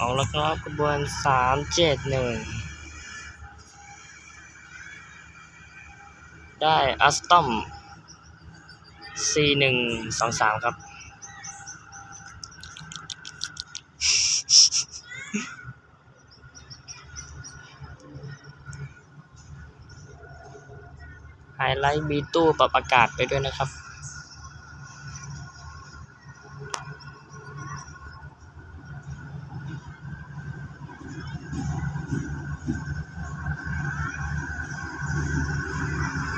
เอาละครับกระบวนสามเจ็ดหนึ่งได้อัสตอม C หนึ่งสองสามครับ ไฮไลท์มีตู้ปรับอากาศไปด้วยนะครับ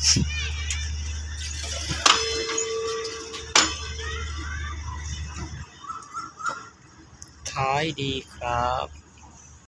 ขายดีครับ